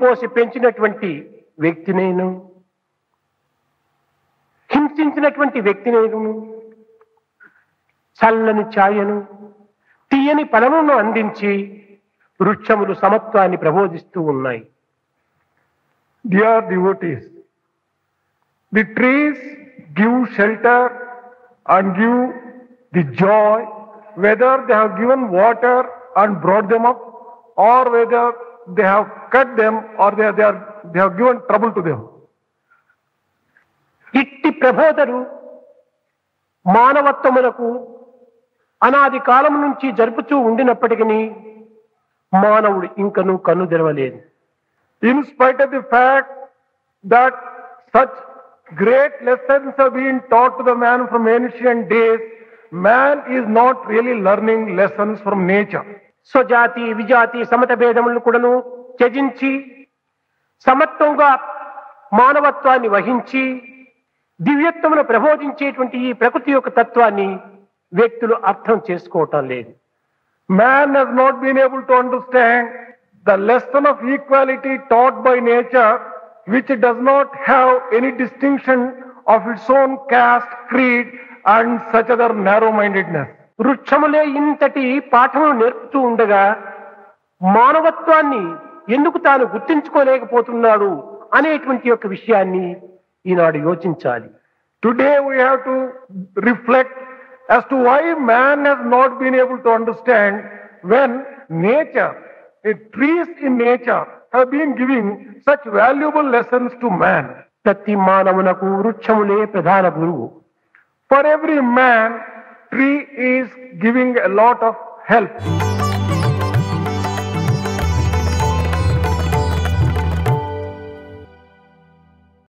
పోసి పెంచినటువంటి వ్యక్తి నేను. హింసించినటువంటి వ్యక్తి నేను. చల్లని ఛాయను తీయని పదవులను అందించి వృక్షములు సమత్వాన్ని ప్రబోధిస్తూ ఉన్నాయి. The are devotees the trees give shelter and give the joy whether they given water and brought them up or whether they have cut them or they, they, are, they have given trouble to them. ఇట్టి ప్రబోధలు మానవత్వమునకు అనాది కాలం నుంచి జరుపుతూ ఉండినప్పటికీ మానవుడు ఇంకను కన్ను తెరవలేదు in spite of the fact that such great lessons been taught to the man from ancient days man is not really learning lessons from nature స్వజాతి విజాతి సమత భేదములను కూడాను త్యజించి సమత్వంగా మానవత్వాన్ని వహించి దివ్యత్వమును ప్రబోధించేటువంటి ఈ ప్రకృతి యొక్క తత్వాన్ని వ్యక్తులు అర్థం చేసుకోవటం లేదు. Man has not been able to understand the lesson of equality taught by nature which does not have any distinction of its own caste creed and such other narrow mindedness వృక్షములే ఇంతటి పాఠము నేర్పుతూ ఉండగా మానవత్వాన్ని ఎందుకు తాను గుర్తించుకోలేకపోతున్నాడు అనేటువంటి యొక్క విషయాన్ని ఈనాడు యోచించాలి. Today we have to reflect us to why man has not been able to understand when nature trees in nature have been giving such valuable lessons to man ప్రతి మానవునకు వృక్షములే ప్రధాన గురువు. For every man tree is giving a lot of help.